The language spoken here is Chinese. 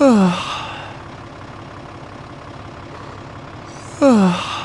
啊。啊。